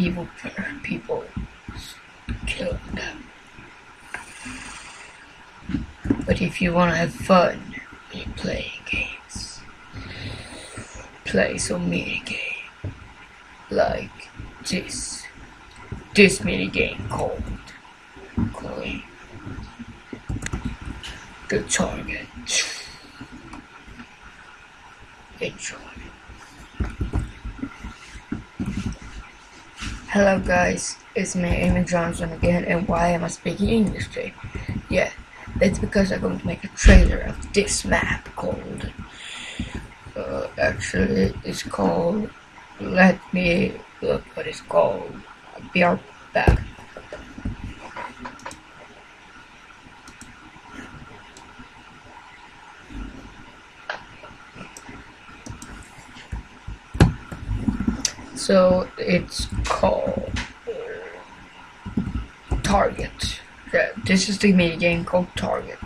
Evil people kill them. But if you want to have fun you play games, play some mini game like this. This mini game called the target. Enjoy. Hello guys, it's me Emil Jonsson again and why am I speaking English today? Yeah, that's because I'm going to make a trailer of this map called uh, actually it's called let me look what it's called. I'll be right back. So it's called Target. Yeah, this is the mini game called Target.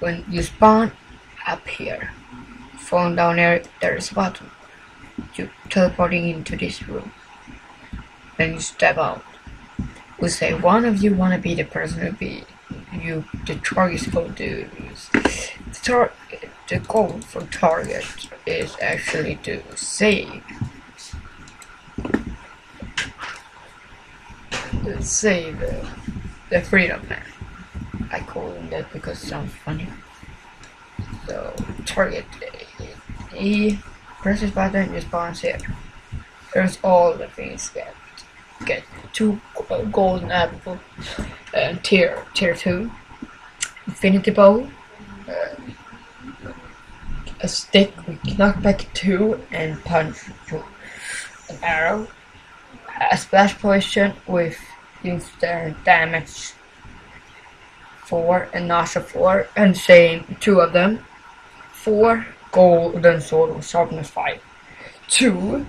When you spawn up here, falling down there, there is a button. You teleporting into this room. Then you step out. We say one of you wanna be the person who be you the target to use. The, tar the goal for target is actually to save save uh, the freedom man. I call him that because it sounds funny. So target he presses button it spawns here. There's all the things get get two golden apple and tier tier two infinity bow uh, a stick with knockback two and punch two an arrow a splash potion with instant damage four and nausea four and same two of them. Four golden sword with sharpness five. Two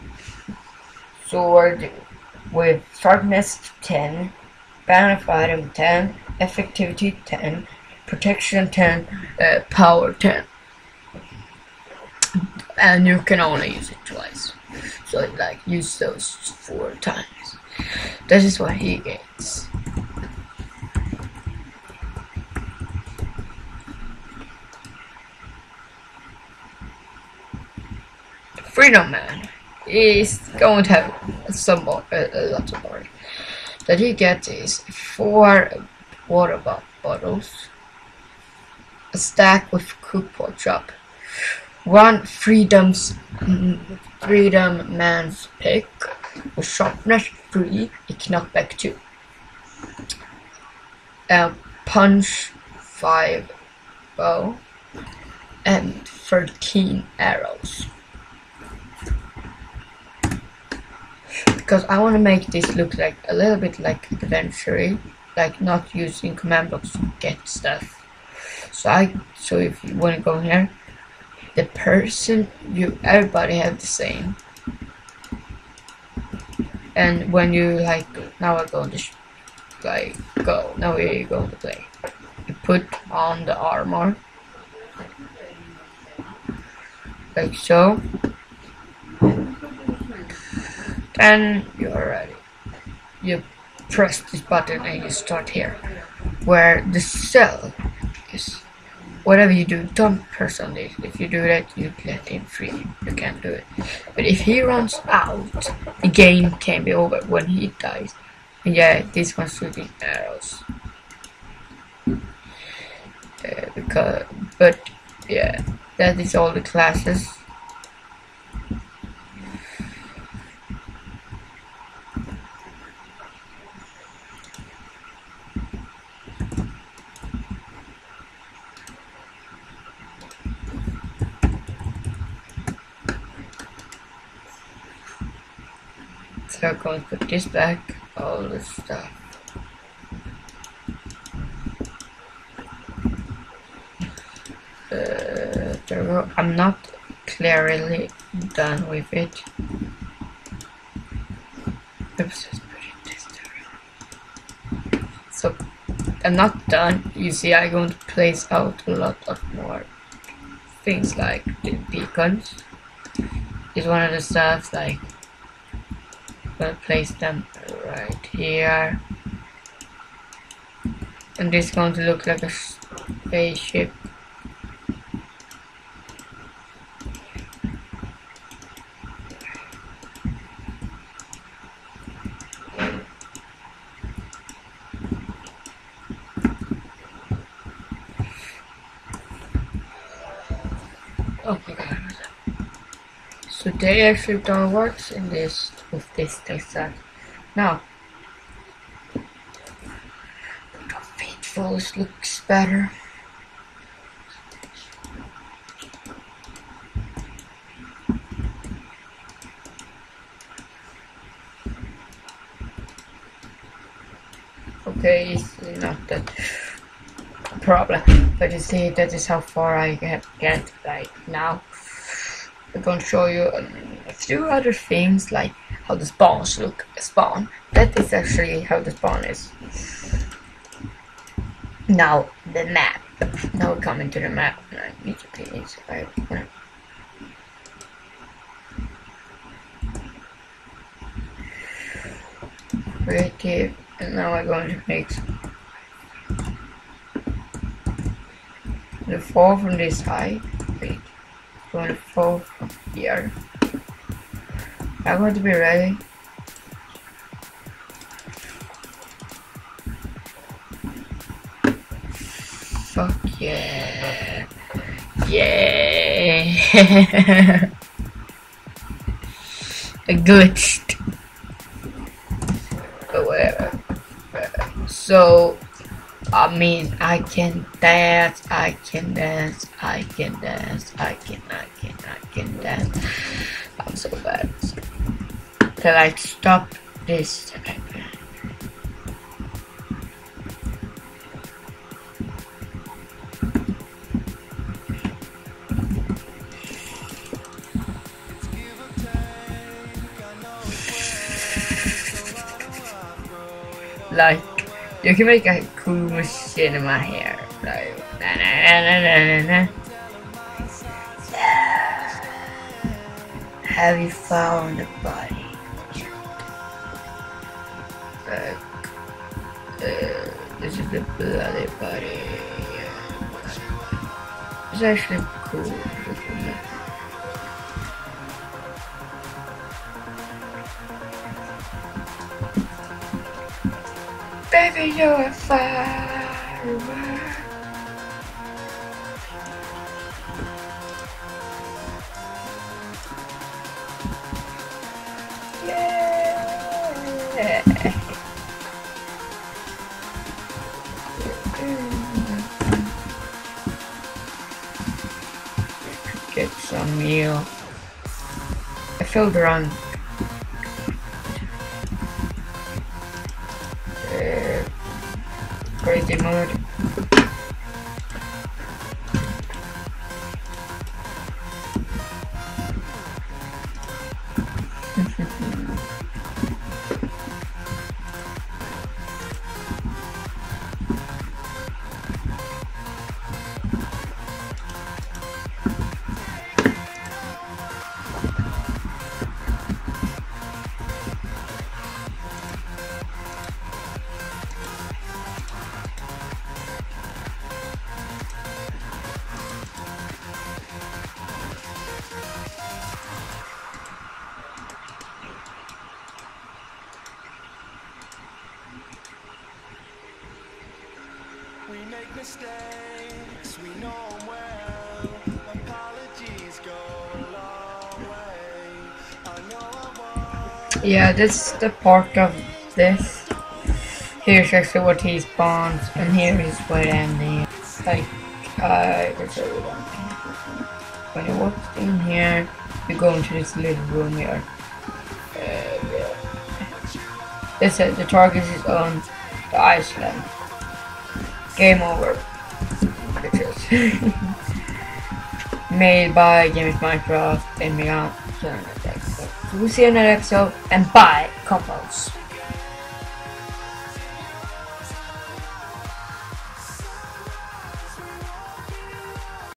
sword with sharpness 10, banner item 10, effectivity 10, protection 10, uh, power 10. And you can only use it twice. So like use those four times. That is what he gets. Freedom Man is going to have some more, a, a lot of more. That he gets is four water bottles, a stack with coupon shop, one freedom's freedom man's pick, with sharpness three, a knockback two, a punch five bow, and thirteen arrows. because I want to make this look like a little bit like adventure like not using command blocks to get stuff. So I so if you want to go here the person you everybody have the same and when you like now I go to like go now we go to play you put on the armor like so and you're ready. You press this button and you start here, where the cell is. Whatever you do, don't press on this. If you do that, you let him free. You can't do it. But if he runs out, the game can be over when he dies. And yeah, this one's shooting arrows. Uh, because, but yeah, that is all the classes. So I'm going to put this back, all this stuff. Uh. I'm not clearly done with it. Oops, it. So I'm not done. You see, I'm going to place out a lot of more things like the beacons. Is one of the stuff like Gonna place them right here. And this is going to look like a spaceship. Oh Guys. So they actually don't works in this with this text set. Uh, now the looks better. Okay, it's not that problem. But you see, that is how far I get, get right now we're going to show you a few other things like how the spawns look spawn. That is actually how the spawn is. Now the map. Now we're coming to the map. And now I'm going to make the fall from this side. 24th year. I want to be ready. Fuck yeah. Yeah. I glitched. But whatever. So I mean, I can dance, I can dance, I can dance, I can, I can, I can dance. I'm so bad. Can I stop this? Like, you can make a cool machine in my hair. Like, na na na na na na. Have you found a body? Uh, uh, this is the bloody body. It's actually cool. Baby, you're a firework. Yeah. Get some meal. I feel drunk. Crazy mood. Mistakes, we know well. Apologies go a long way. I know I Yeah, this is the part of this. Here's actually what he spawns, and here is where ending. Like, I one thing. When you walk in here, you go into this little room here. Uh, yeah. The target is on the Iceland. Game over. Made by GamexMinecraft and me out. See you in the next episode and bye, couples.